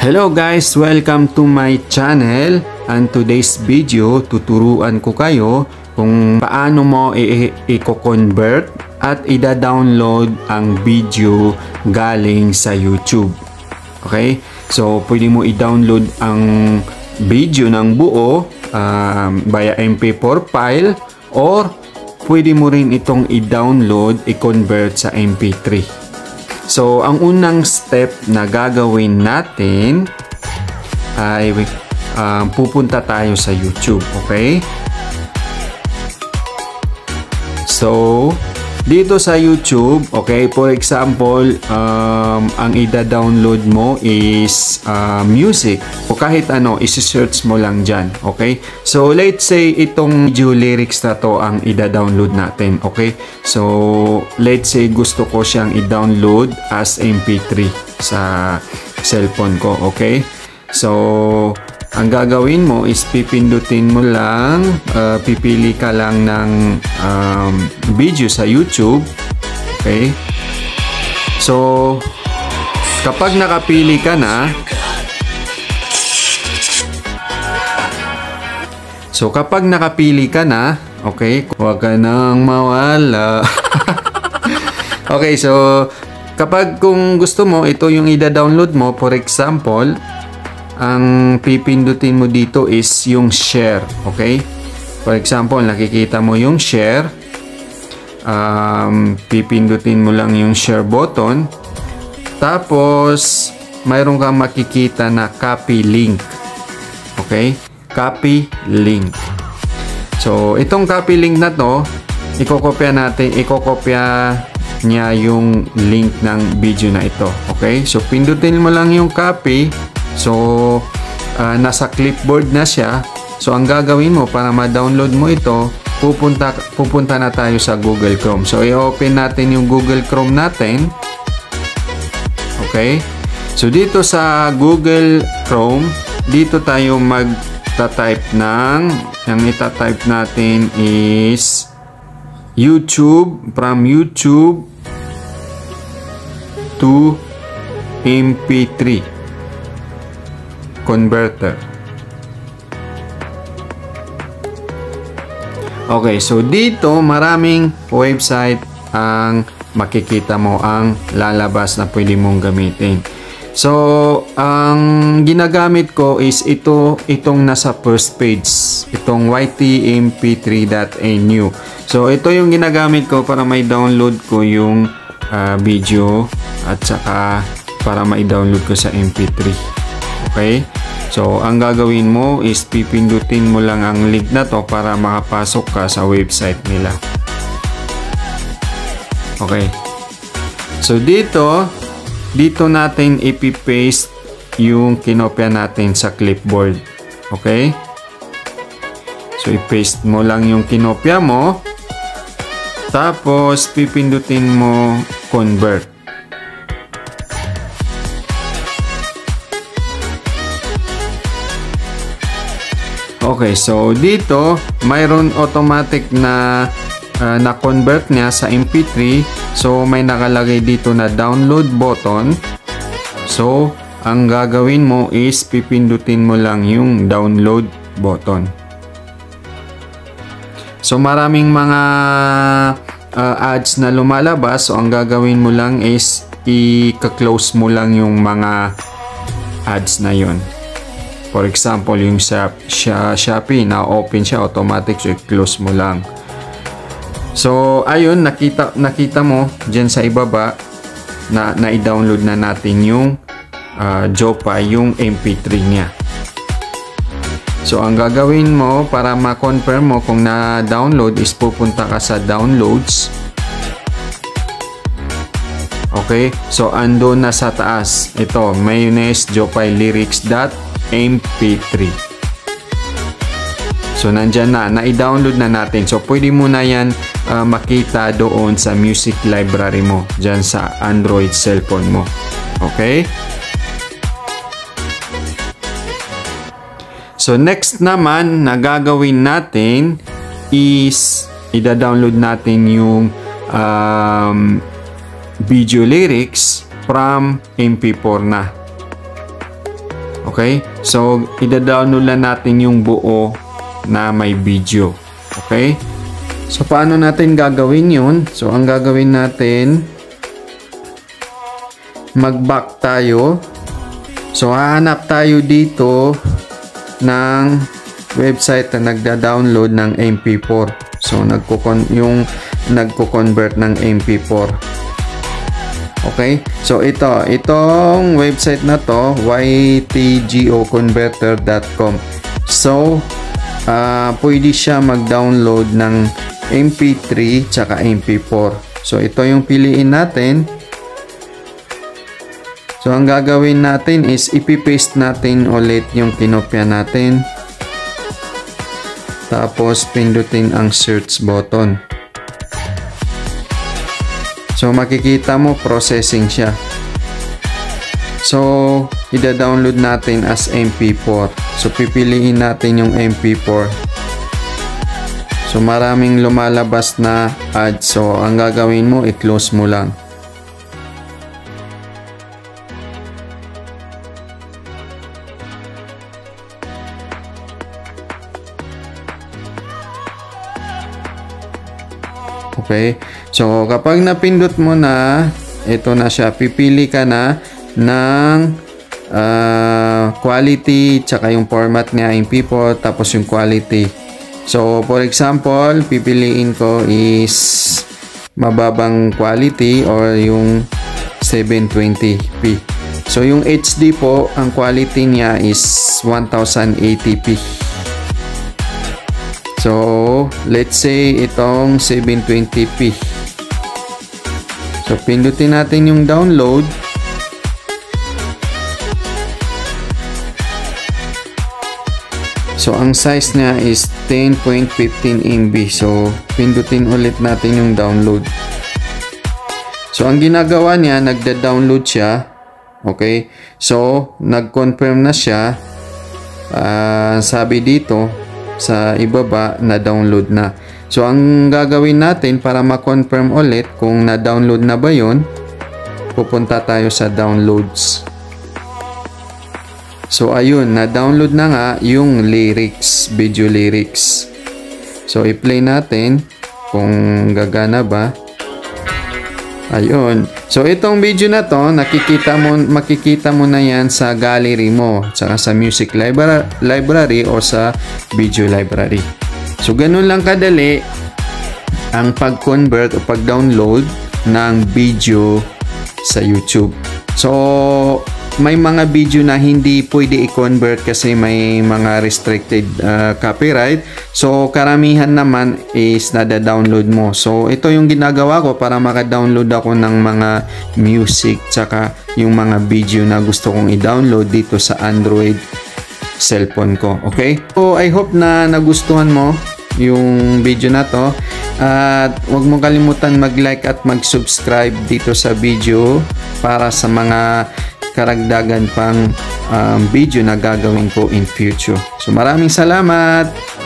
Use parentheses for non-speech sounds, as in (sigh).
Hello guys! Welcome to my channel and today's video tuturuan ko kayo kung paano mo i-convert at i-download ang video galing sa YouTube. Okay? So, pwede mo i-download ang video ng buo um, via MP4 file or pwede mo rin itong i-download, i-convert sa MP3. So, ang unang step na gagawin natin ay um, pupunta tayo sa YouTube, okay? So, dito sa YouTube, okay, for example, um, ang ida-download mo is uh, music o kahit ano, isi-search mo lang dyan, okay? So, let's say itong video lyrics na to ang ida-download natin, okay? So, let's say gusto ko siyang i-download as MP3 sa cellphone ko, okay? So, ang gagawin mo is pipindutin mo lang, uh, pipili ka lang ng um, video sa YouTube. Okay? So, kapag nakapili ka na, So, kapag nakapili ka na, okay, huwag ka nang mawala. (laughs) okay, so, kapag kung gusto mo, ito yung ida-download mo, for example, ang pipindutin mo dito is yung share. Okay? For example, nakikita mo yung share. Um, pipindutin mo lang yung share button. Tapos, mayroon kang makikita na copy link. Okay? Copy link. So, itong copy link na to, ikokopya natin, ikokopya niya yung link ng video na ito. Okay? So, pindutin mo lang yung copy So, uh, nasa clipboard na siya. So, ang gagawin mo para ma-download mo ito, pupunta, pupunta na tayo sa Google Chrome. So, i-open natin yung Google Chrome natin. Okay? So, dito sa Google Chrome, dito tayo mag-type ng, ang ita-type natin is YouTube, from YouTube to MP3 converter. Okay, so dito maraming website ang makikita mo ang lalabas na pwede mong gamitin. So, ang ginagamit ko is ito, itong nasa first page. Itong ytmp3.nu. So, ito yung ginagamit ko para may download ko yung uh, video at saka para may download ko sa mp3. Okay? So, ang gagawin mo is pipindutin mo lang ang link na to para makapasok ka sa website nila. Okay. So, dito, dito natin ipipaste yung kinopya natin sa clipboard. Okay? So, i-paste mo lang yung kinopya mo. Tapos, pipindutin mo convert. Okay, so dito, mayroon automatic na uh, na-convert niya sa MP3. So, may nakalagay dito na download button. So, ang gagawin mo is pipindutin mo lang yung download button. So, maraming mga uh, ads na lumalabas. So, ang gagawin mo lang is i-close mo lang yung mga ads na yon. For example, yung sa Shopee na open siya automatic so i-close mo lang. So, ayun, nakita nakita mo diyan sa ibaba na na-download na natin yung uh, Jopa, yung MP3 niya. So, ang gagawin mo para ma-confirm mo kung na-download is pupunta ka sa downloads. Okay? So, ando na sa taas. Ito, mayonnaise jopay lyrics MP3. So, nandyan na. Na-download na natin. So, pwede mo na yan uh, makita doon sa music library mo. Dyan sa Android cellphone mo. Okay? So, next naman na gagawin natin is ida-download natin yung um, video lyrics from MP4 na. Okay? So, ida-download lang natin yung buo na may video. Okay? So, paano natin gagawin yun? So, ang gagawin natin, mag-back tayo. So, hahanap tayo dito ng website na nagda-download ng MP4. So, nagko yung nagko-convert ng MP4. Okay? So, ito. Itong website na to, ytgoconverter.com. So, uh, pwede siya mag-download ng MP3 tsaka MP4. So, ito yung piliin natin. So, ang gagawin natin is ipipaste natin ulit yung kinopya natin. Tapos, pindutin ang search button. So, makikita mo, processing siya. So, ida-download natin as MP4. So, pipiliin natin yung MP4. So, maraming lumalabas na ads. So, ang gagawin mo, i-close mo lang. Okay? So, kapag napindot mo na, ito na siya. Pipili ka na ng uh, quality, tsaka yung format niya, MP4, tapos yung quality. So, for example, pipiliin ko is mababang quality or yung 720p. So, yung HD po, ang quality niya is 1080p. So, let's say itong 720p. So, pindutin natin yung download. So, ang size niya is 10.15 MB. So, pindutin ulit natin yung download. So, ang ginagawa niya, nagda-download siya. Okay? So, nag-confirm na siya. Uh, sabi dito, sa ibaba, na-download na. So, ang gagawin natin para ma-confirm ulit kung na-download na ba yon pupunta tayo sa downloads. So ayun, na-download na nga yung lyrics, video lyrics. So i-play natin kung gagana ba. Ayun. So itong video na to, nakikita mo makikita mo na 'yan sa gallery mo, saka sa music library, library o sa video library. So ganun lang kadali ang pag-convert o pag-download ng video sa YouTube. So may mga video na hindi pwede i-convert kasi may mga restricted uh, copyright. So, karamihan naman is nada-download mo. So, ito yung ginagawa ko para maka-download ako ng mga music tsaka yung mga video na gusto kong i-download dito sa Android cellphone ko. Okay? So, I hope na nagustuhan mo yung video na to. At huwag mo kalimutan mag-like at mag-subscribe dito sa video para sa mga karagdagan pang um, video na gagawin ko in future. So maraming salamat!